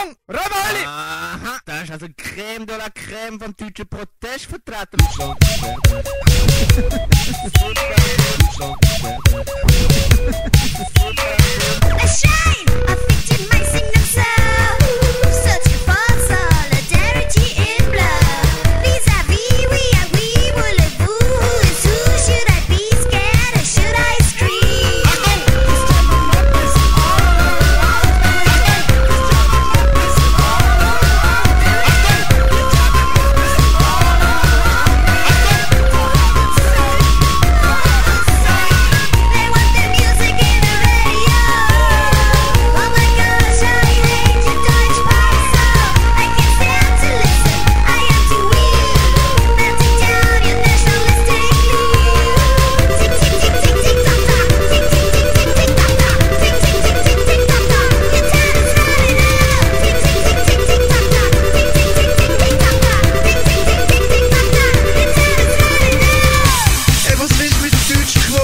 Jong, Aha, daar is een crème de la crème van Tuutje Protestvertradert.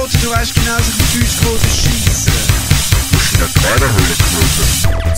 Idioten, du weißt genauso wie Deutschquote scheiße. Das ist ja keine Hölle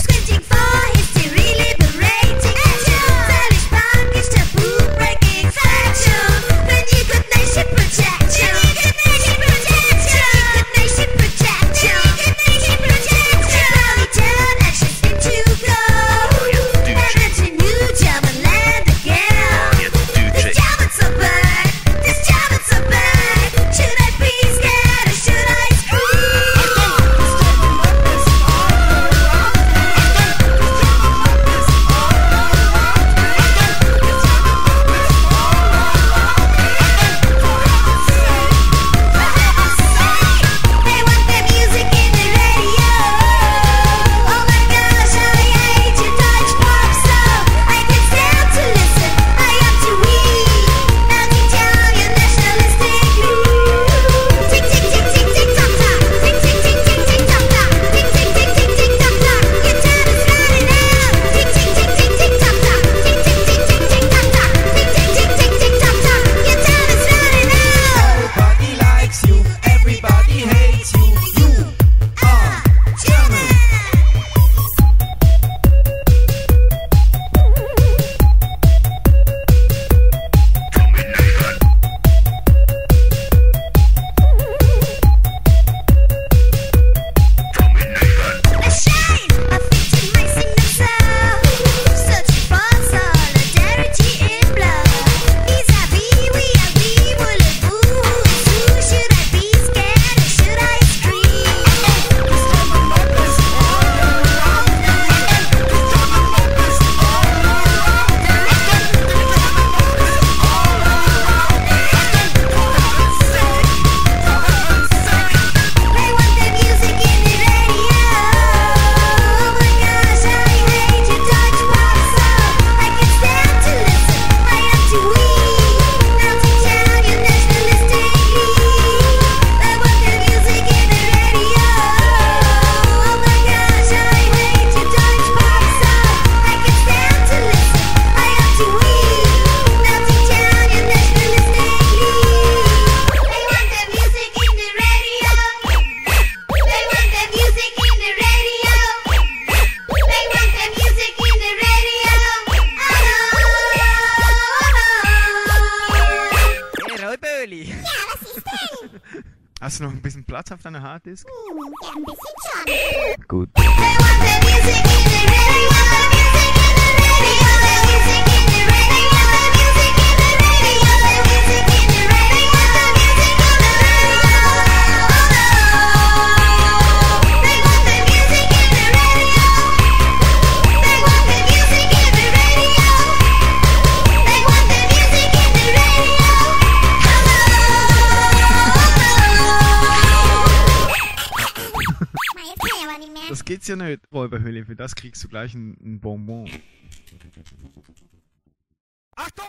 Hast du noch ein bisschen Platz auf deiner Harddisk? Hm, ja, ein bisschen schon. Gut. Hey, geht's ja nicht, Räuberhöhle. Für das kriegst du gleich ein, ein Bonbon. Achtung!